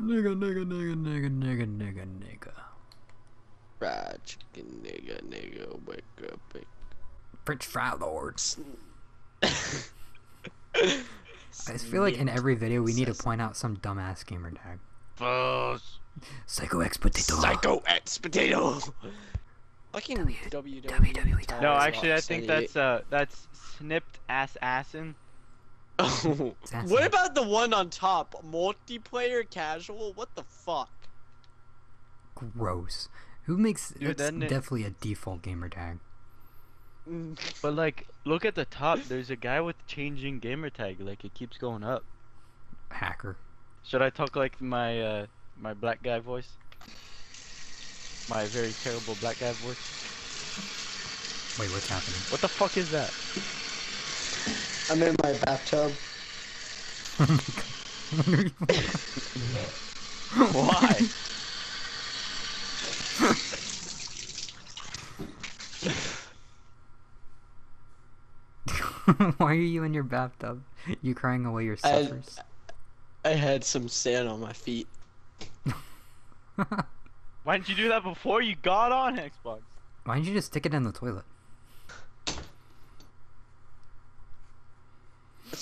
Nigga, nigga, nigga, nigga, nigga, nigga, nigga. Fried chicken, nigga, nigga, wake up, wake French fry lords. I just feel like in every video we need to point out some dumbass gamer tag. Boss. Psycho X Potato. Psycho X potato. Fucking WWE. WWE No, actually, I think that's uh, that's snipped ass assin. Oh. What about the one on top? Multiplayer casual? What the fuck? Gross. Who makes Dude, that's doesn't it- definitely a default gamer tag. But like, look at the top. There's a guy with changing gamer tag. Like it keeps going up. Hacker. Should I talk like my uh my black guy voice? My very terrible black guy voice. Wait, what's happening? What the fuck is that? I'm in my bathtub. Why? Why are you in your bathtub? You crying away your I- suffers. I had some sand on my feet. Why didn't you do that before you got on Xbox? Why didn't you just stick it in the toilet?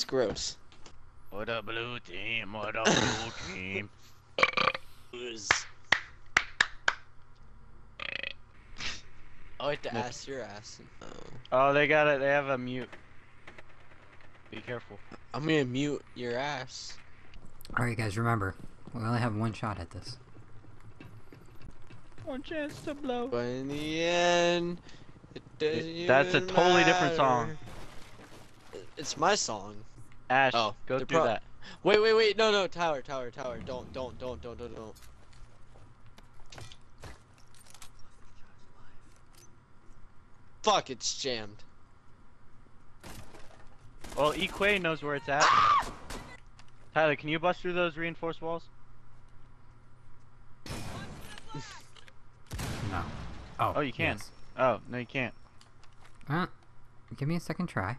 Gross. What a blue team? What a blue team? Ooze. I like to Nope. ass your ass. Oh. Oh, they got it. They have a mute. Be careful. I'm gonna mute your ass. Alright, guys, remember, we only have one shot at this. One chance to blow. But in the end, it doesn't that's a even totally different song. It's my song. Ash, Oh, go the do pro- that. Wait, wait, wait. No, no. Tower, tower, tower. Don't, don't, don't, don't, don't, don't. Fuck, it's jammed. Well, Equay knows where it's at. Tyler, can you bust through those reinforced walls? No. Oh, Oh, you can. yes. Oh, no, you can't. Uh, give me a second try.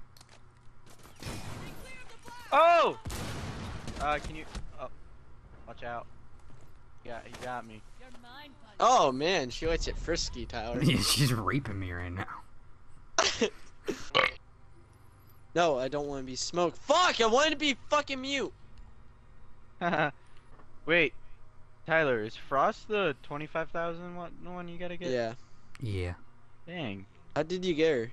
Oh! Uh, can you? Oh, watch out. Yeah, he got me. Oh man, she likes it frisky, Tyler. Yeah, She's raping me right now. no, I don't want to be smoked. Fuck, I wanted to be fucking mute. Wait, Tyler, is Frost the 25,000 one, one you gotta get? Yeah. Yeah. Dang. How did you get her?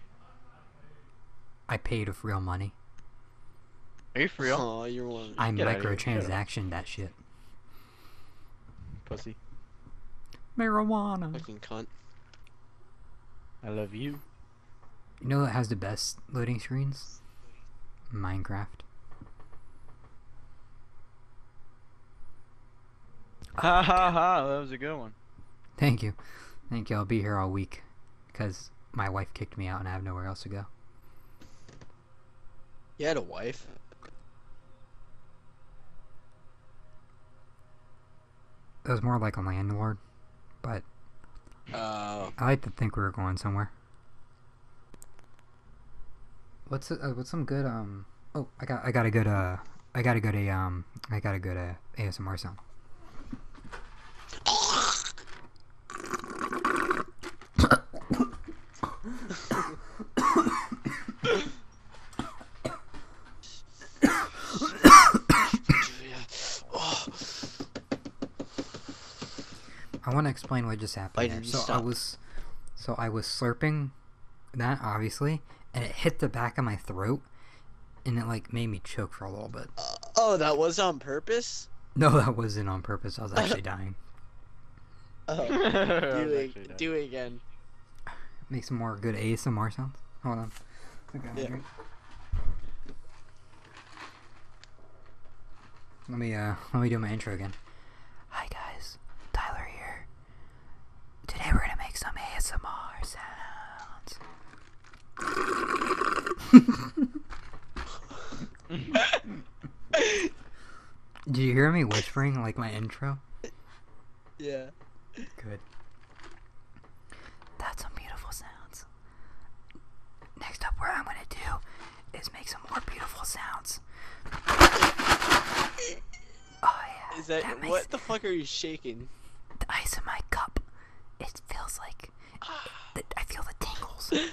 I paid with real money. Are you for real? Oh, you're one. I Get outta here, get outta- microtransaction that shit. Pussy. Marijuana. Fucking cunt. I love you. You know what has the best loading screens? Minecraft. Ha ha ha, that was a good one. Thank you. Thank you. I'll be here all week because my wife kicked me out and I have nowhere else to go. You had a wife. It was more like a landlord, but Oh. I like to think we were going somewhere. What's uh, what's some good um? Oh, I got I got a good uh I got a good a um I got a good uh, ASMR sound. oh. I want to explain what just happened. Why there. did you so I was, so I was slurping that obviously, and it hit the back of my throat, and it like made me choke for a little bit. Oh, that was on purpose. No, that wasn't on purpose. I was actually dying. Oh. Do, it, actually do it again. Make some more good ASMR sounds. Hold on. Okay, Yeah. Let me uh let me do my intro again. Hi guys, Tyler here. Today we're gonna make some ASMR sounds. Did you hear me whispering like my intro? Yeah. Good. That's some beautiful sounds. Next up, what I'm gonna do is make some more beautiful sounds. Oh yeah. Is that, That makes- what the fuck are you shaking? the ice in my cup. It feels like the, I feel the tingles.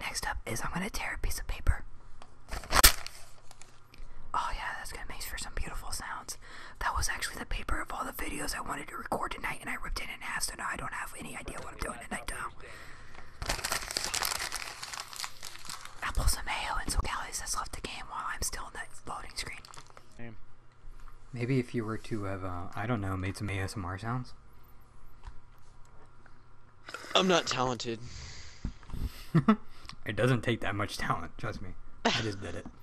Next up is I'm gonna tear a piece of paper. Oh yeah, that's gonna make for some beautiful sounds. That was actually the paper of all the videos I wanted to record tonight, and I ripped it in half, so now I don't have any idea what I'm doing tonight now. Apples and mayo and some galleys has left the game while I'm still in that loading screen. Maybe if you were to have, uh, I don't know, made some ASMR sounds. I'm not talented. it doesn't take that much talent, trust me. I just did it.